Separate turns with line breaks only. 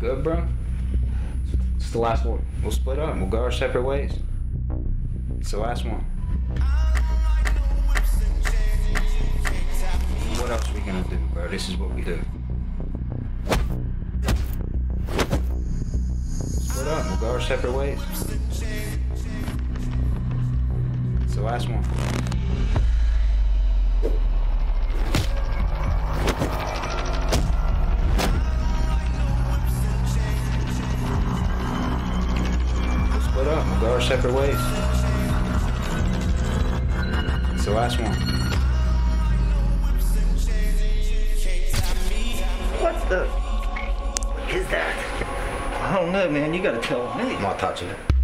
bro? It's the last one. We'll split up. We'll go our separate ways. It's the last one. What else we gonna do, bro? This is what we do. Split up. We'll go our separate ways. It's the last one. We'll split up. Go our separate ways. It's the last one.
What the? What is that?
I don't know, man. You gotta tell me.
I'm not touching it.